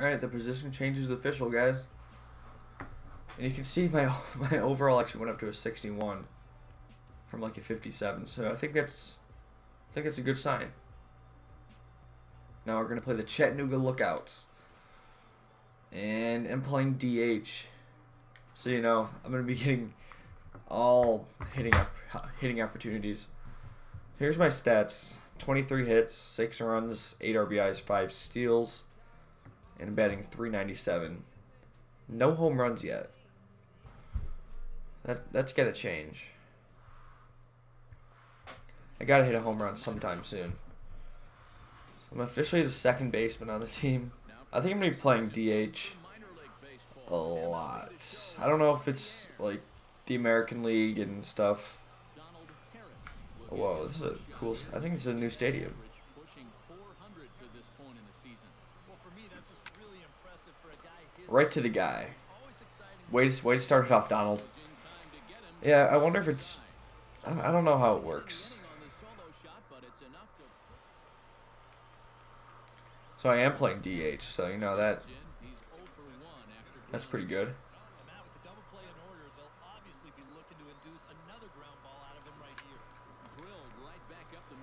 Alright, the position change is official, guys. And you can see my my overall actually went up to a 61 from like a 57. So I think that's I think that's a good sign. Now we're gonna play the Chattanooga Lookouts. And I'm playing DH. So you know, I'm gonna be getting all hitting up hitting opportunities. Here's my stats. 23 hits, 6 runs, 8 RBIs, 5 steals, and batting 397. No home runs yet. That that's gotta change. I gotta hit a home run sometime soon. I'm officially the second baseman on the team. I think I'm gonna be playing DH a lot. I don't know if it's like the American League and stuff. Whoa, this is a cool. I think this is a new stadium. Right to the guy. Way to, way to start it off, Donald. Yeah, I wonder if it's... I don't know how it works. So I am playing DH, so you know that... That's pretty good.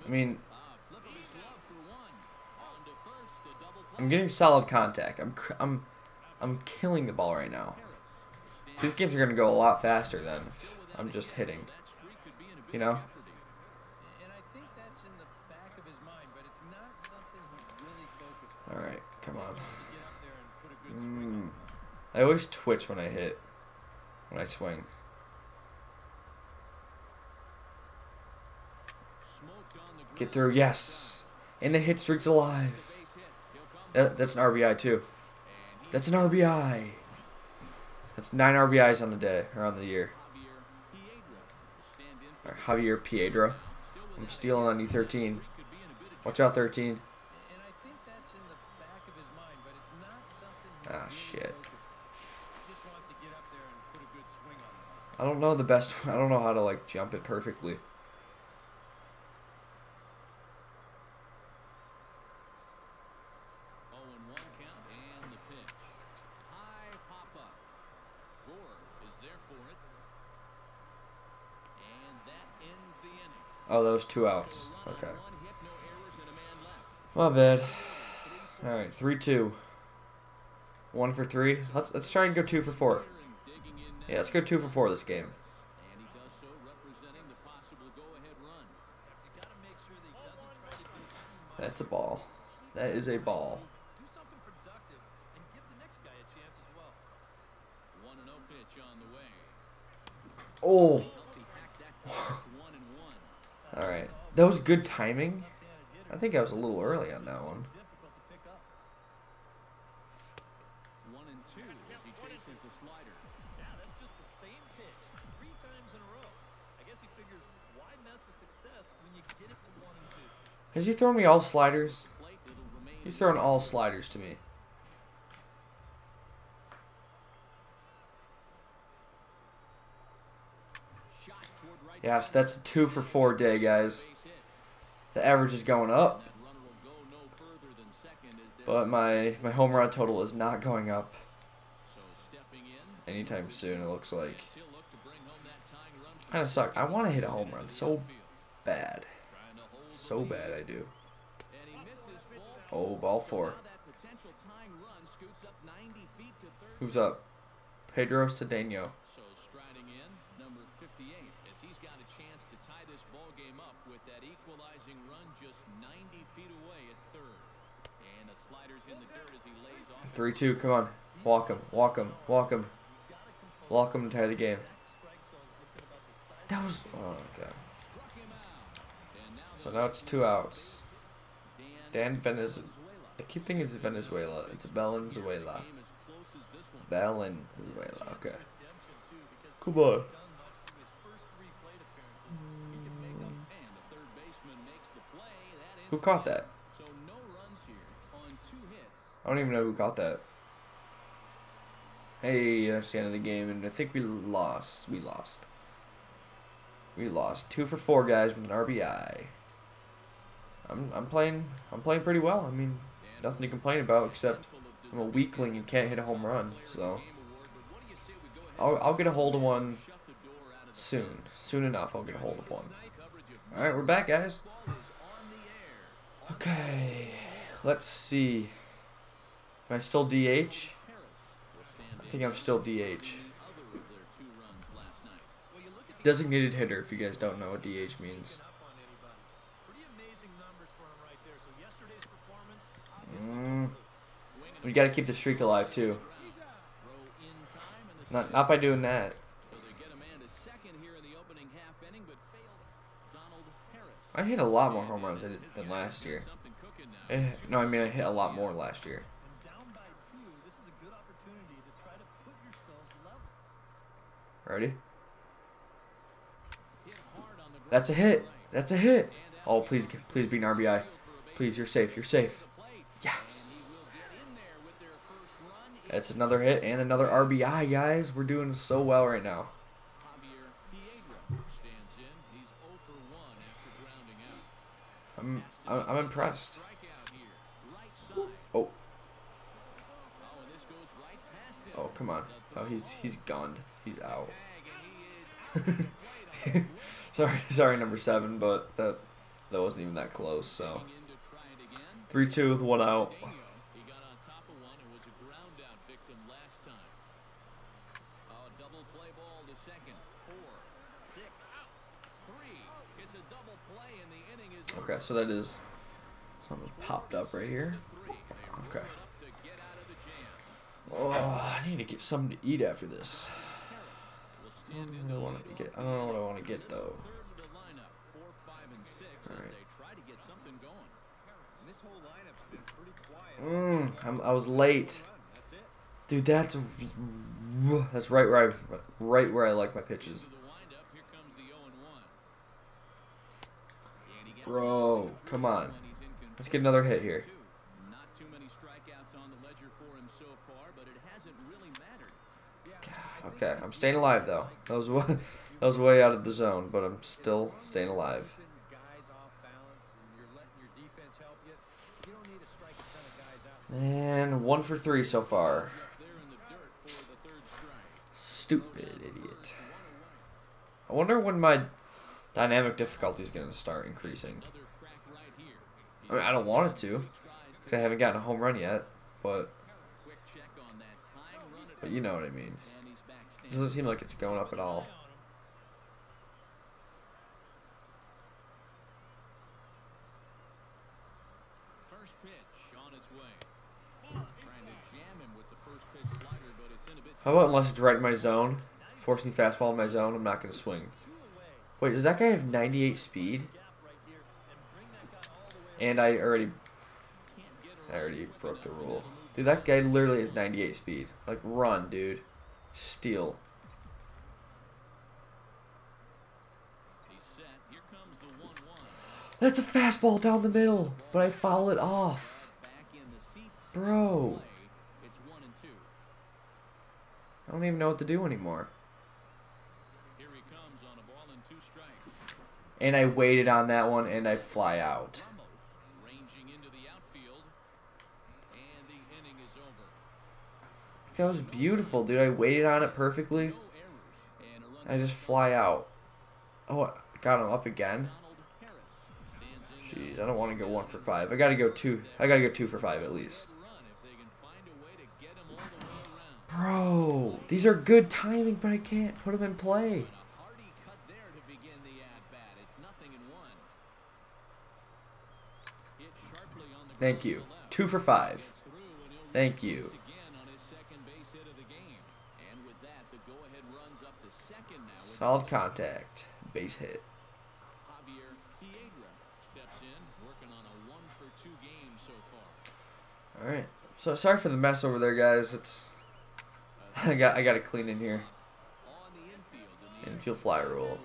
I mean, I'm getting solid contact. I'm I'm I'm killing the ball right now. These games are gonna go a lot faster than if I'm just hitting. You know. All right, come on. Mm. I always twitch when I hit, when I swing. Get through, yes. And the hit streak's alive. That, that's an RBI too. That's an RBI. That's nine RBIs on the day, or on the year. Or Javier Piedra. I'm stealing on you, 13. Watch out, 13. Ah, shit. I don't know the best. I don't know how to, like, jump it perfectly. Oh, those two outs. Okay. My bad. All right, three two. One for three. Let's let's try and go two for four. Yeah, let's go two for four this game. That's a ball. That is a ball. Oh. All right. That was good timing. I think I was a little early on that one. Has he thrown me all sliders? He's throwing all sliders to me. Yes, that's a two for four day, guys. The average is going up. But my, my home run total is not going up anytime soon, it looks like. Kind of suck. I want to hit a home run so bad. So bad I do. Oh, ball four. Who's up? Pedro Cedeno. Three two, come on. Walk him, walk him, walk him. Walk him to tie the game. That was oh okay. So now it's two outs. Dan Venezuela. I keep thinking it's Venezuela. It's Valenzuela. Valenzuela. Okay. Come mm. on. Who caught that? I don't even know who caught that. Hey, that's the end of the game, and I think we lost. We lost. We lost two for four guys with an RBI. I'm I'm playing I'm playing pretty well. I mean, nothing to complain about except I'm a weakling and can't hit a home run, so I'll I'll get a hold of one soon. Soon enough, I'll get a hold of one. All right, we're back, guys. Okay, let's see. Am I still DH? I think I'm still DH. Designated hitter, if you guys don't know what DH means. Mm. We gotta keep the streak alive too. Not not by doing that. I hit a lot more home runs than last year. Eh, no, I mean I hit a lot more last year. Ready? That's a hit. That's a hit. Oh, please, please be an RBI. Please, you're safe. You're safe. Yes. That's another hit and another RBI, guys. We're doing so well right now. I'm I'm impressed. Oh. Oh, come on. Oh, he's he's gone. He's out. sorry, sorry, number seven, but that that wasn't even that close. So three two with one out. Okay, so that is something popped up right here. Okay. Oh, I need to get something to eat after this. I don't, want to get, I don't know what I want to get though. Mm, I'm, I was late. Dude, that's that's right where I right where I like my pitches. Bro, come on. Let's get another hit here. Okay, I'm staying alive though. That was that was way out of the zone, but I'm still staying alive. And one for three so far. Stupid idiot. I wonder when my dynamic difficulty is going to start increasing. I mean, I don't want it to, because I haven't gotten a home run yet, but, but you know what I mean. It doesn't seem like it's going up at all. How about unless it's right in my zone, forcing fastball in my zone, I'm not going to swing. Wait, does that guy have 98 speed? And I already... I already broke the rule. Dude, that guy literally has 98 speed. Like, run, dude. Steal. That's a fastball down the middle, but I foul it off. Bro. I don't even know what to do anymore. And I waited on that one and I fly out. That was beautiful, dude. I waited on it perfectly. I just fly out. Oh, I got him up again. Jeez, I don't want to go one for five. I gotta go two. I gotta go two for five at least. Bro, these are good timing, but I can't put them in play. Thank you. Two for five. Thank you. Solid contact. Base hit. All right. So sorry for the mess over there, guys. It's I got I got to clean in here. Infield fly rule.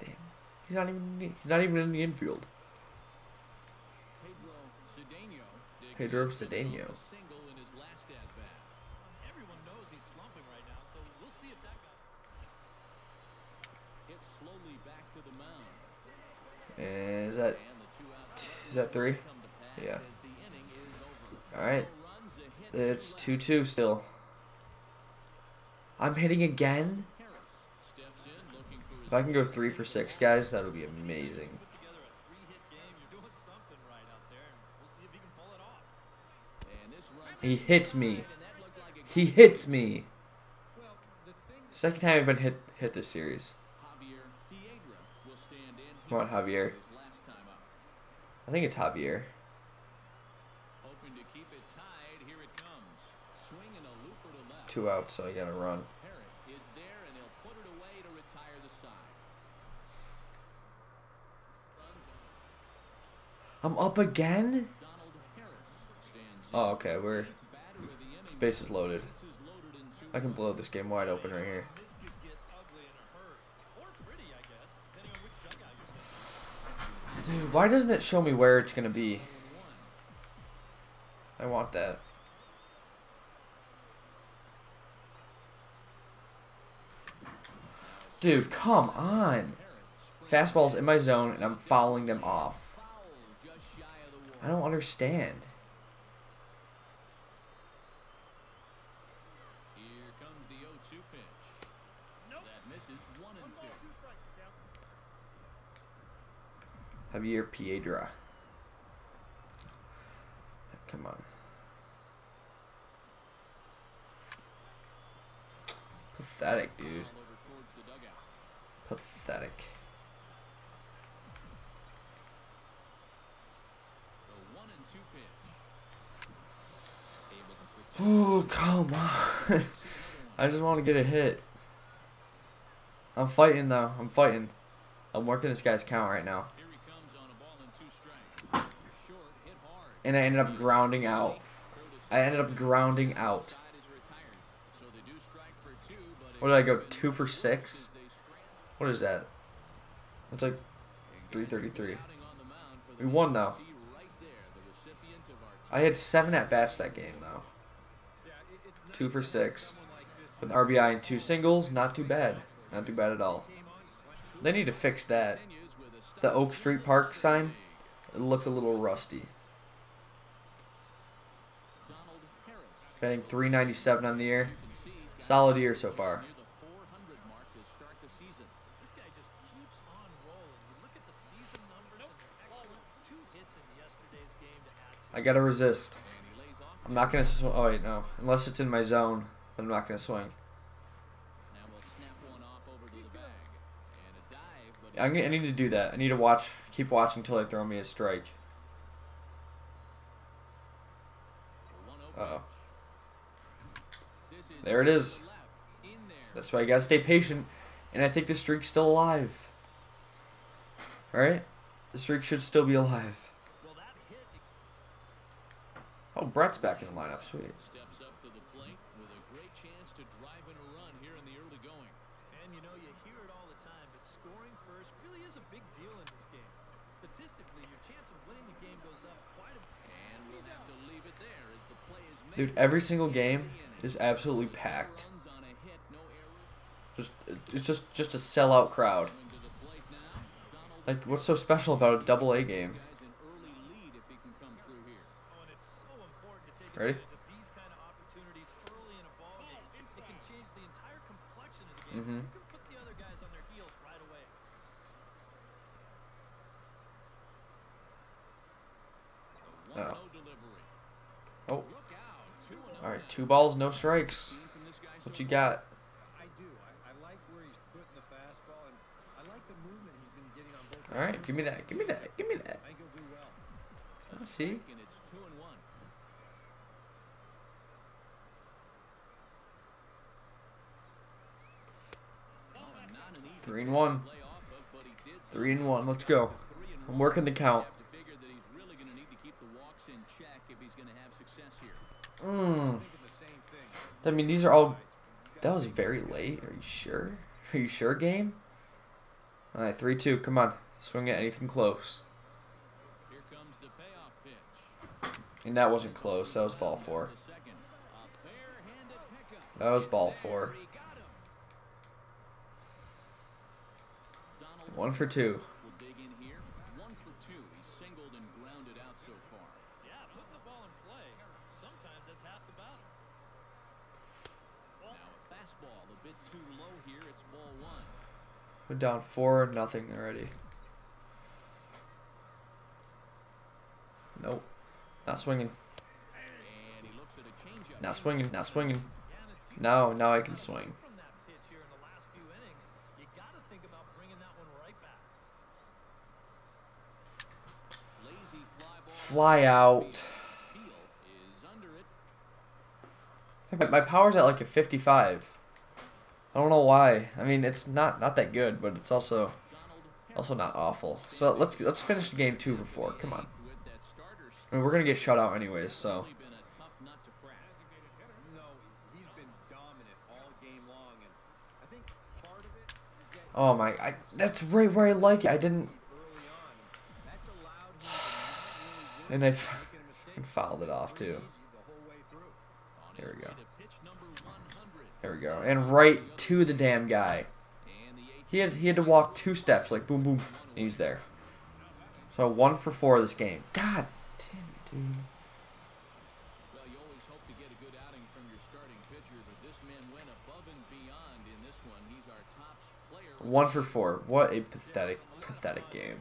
Damn. He's not even he's not even in the infield. Pedro Cedeno. Is that is that three? Yeah. All right. It's 2-2 still. I'm hitting again? If I can go 3 for 6, guys, that would be amazing. He hits me. He hits me. Second time I've been hit hit this series. Come on, Javier. I think it's Javier. It's two outs, so I gotta run. I'm up again? Oh, okay, we're... Base is loaded. I can blow this game wide open right here. Dude, why doesn't it show me where it's going to be? I want that. Dude, come on. Fastball's in my zone, and I'm fouling them off. I don't understand. Javier Piedra. Come on. Pathetic, dude. Pathetic. Ooh, come on. I just want to get a hit. I'm fighting, though. I'm fighting. I'm working this guy's count right now. And I ended up grounding out. I ended up grounding out. What did I go? Two for six? What is that? That's like 333. We won though. I had seven at bats that game though. Two for six. With RBI and two singles, not too bad. Not too bad at all. They need to fix that. The Oak Street Park sign, it looks a little rusty. Batting 397 on the year. Solid year so far. I gotta resist. I'm not gonna swing. Oh wait, no. Unless it's in my zone, I'm not gonna swing. I need to do that. I need to watch, keep watching until they throw me a strike. Uh oh. There it is. That's why you gotta stay patient. And I think the streak's still alive. Alright? The streak should still be alive. Oh, Brett's back in the lineup. Sweet. Dude, every single game, is absolutely packed. Just it's just just a sellout crowd. Like what's so special about a double A game? Ready? Mm-hmm. Oh. Oh. All right, two balls, no strikes. What you got? All right, give me that. Give me that. Give me that. Let's see. Three and one. Three and one. Let's go. I'm working the count. Mm. I mean, these are all. That was very late. Are you sure? Are you sure, game? All right, three two. Come on, swing at anything close. And that wasn't close. That was ball four. That was ball four. One for two. fastball a bit too low here. It's ball one. Down four nothing already. Nope. Not swinging. Not swinging. Not swinging. Now, now I can swing. fly out. My power's at like a 55. I don't know why. I mean, it's not not that good, but it's also also not awful. So let's let's finish the game two for four. Come on. I mean, we're gonna get shut out anyways. So I oh my, I that's right where I like it. I didn't, and I fucking fouled it off too. His we go. way to pitch number 100. There we go. And right to the damn guy. And the eight He had he had to walk two steps, like boom boom, and he's there. So one for four this game. God damn it, dude. Well, you always hope to get a good outing from your starting pitcher, but this man went above and beyond in this one. He's our top player. One for four. What a pathetic, pathetic game.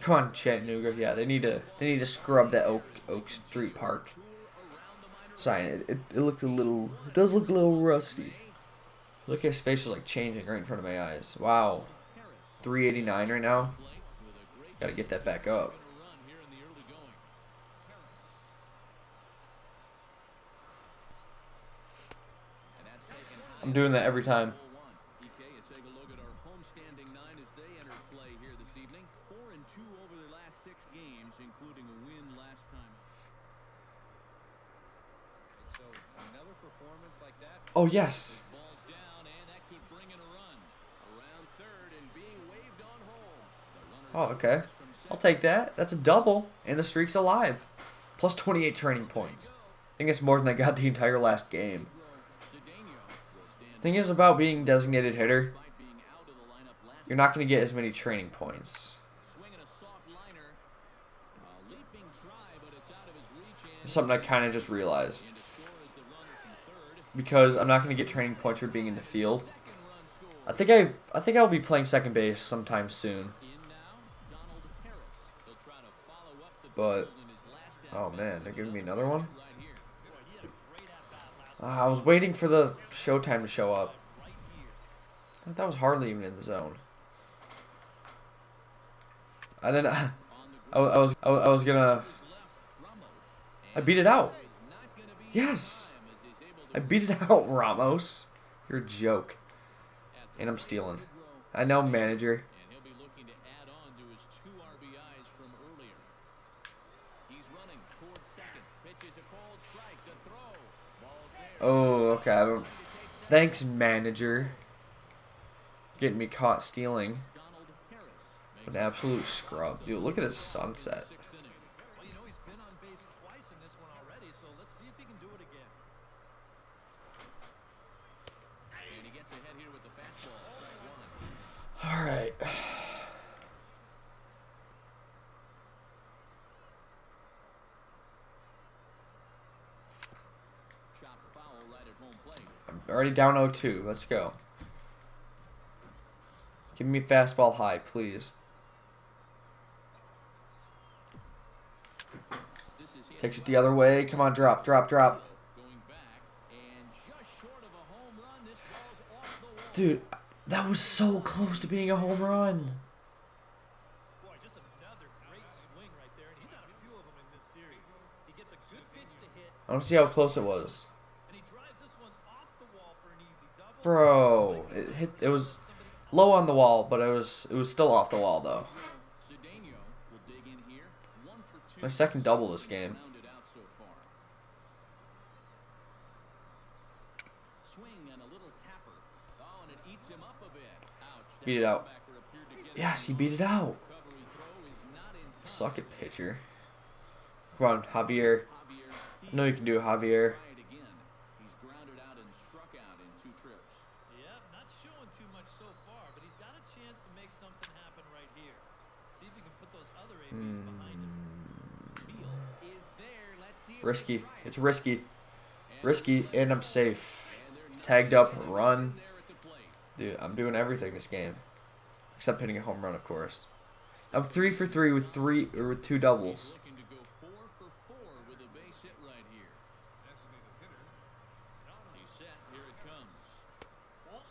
Come on, Chattanooga. Yeah, they need to they need to scrub that Oak Oak Street Park sign. It, it, it looked a little. It does look a little rusty. Look, his face is like changing right in front of my eyes. Wow, 389 right now. Got to get that back up. I'm doing that every time. Ball one. EK, let's take a look at our homestanding nine as they enter play here this evening. Four and two over their last six games, including a win last time. So another performance like that, Oh yes. Ball's down, and that could bring in a run. Around third and being waved on home. Oh, the yes. Oh okay. I'll take that. That's a double, and the streak's alive. Plus 28 training points. I think it's more than I got the entire last game. Thing is about being designated hitter, despite being out of the lineup last you're not going to get as many training points. Swinging a soft liner. A leaping try, but it's out of his reach and Something I kind of just realized. to score is the runner from third. Because I'm not going to get training points for being in the field. I think I I think I'll be playing second base sometime soon. But- Oh man, they're giving me another one. Uh, I was waiting for the showtime to show up. That was hardly even in the zone. I didn't. I, I was I was, gonna. I beat it out. Yes. I beat it out, Ramos. You're a joke. And I'm stealing. I know, manager. Oh, okay. I don't. Thanks, manager. Getting me caught stealing. An absolute scrub, dude. Look at this sunset. sixth inning. Well, you know, he's been on base twice in this one already, so let's see if he can do it again. And he gets ahead here with the fastball. Strike one. All right. I'm already down 0-2. Let's go. Give me fastball high, please. Takes it the other way. Come on, drop, drop, drop. Dude, that was so close to being a home run. Boy, just another great swing right there, and he's had a few of them in this series. He gets a good pitch to hit, I don't see how close it was. and he drives this one off the wall for an easy double. Bro, it hit it was low on the wall, but it was it was still off the wall though. Cedeno will dig in here. One for two. My second double this game. Rounded out so far. Swing and a little tapper. Oh, and it eats him up a bit. Ouch. That Beat it out. Yes, he beat it out. Suck it, pitcher. Come on, Javier. I know you can do it, Javier. Hmm. Risky. It's risky. Risky, and I'm safe. Tagged up, run. Dude, I'm doing everything this game, except hitting a home run, of course. I'm three for three with three or with two doubles. Looking to go four for four with a base hit right here. He's set. Here it comes.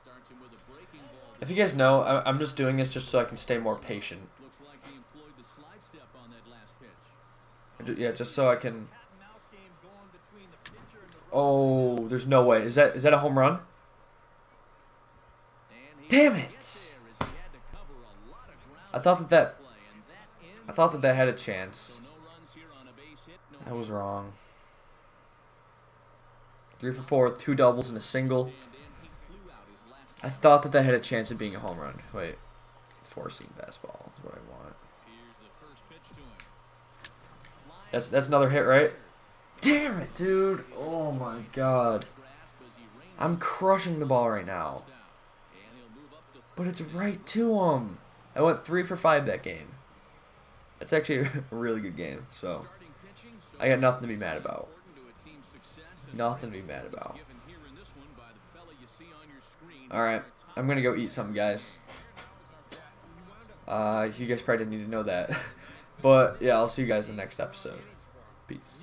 Starts him with a breaking ball. If you guys know, I'm just doing this just so I can stay more patient. Looks like he employed the slide step on that last pitch. Ju- Yeah, just so I can. Cat and mouse game going between the pitcher and the Oh, there's no way. Is that is that a home run? And he Damn couldn't it. get there as he had to cover a lot of it! I thought that that I thought that that had a chance. I was wrong. Three for four two doubles and a single. I thought that that had a chance of being a home run. Wait, four seam fastball is what I want. That's that's another hit, right? Damn it, dude! Oh my god, I'm crushing the ball right now. down. And he'll move up to But it's right to him. I went three for five that game. That's actually a really good game. So I got nothing to be mad about. Nothing to be mad about. All right, I'm gonna go eat something, guys. Uh, you guys probably didn't need to know that, but yeah, I'll see you guys in the next episode. Peace.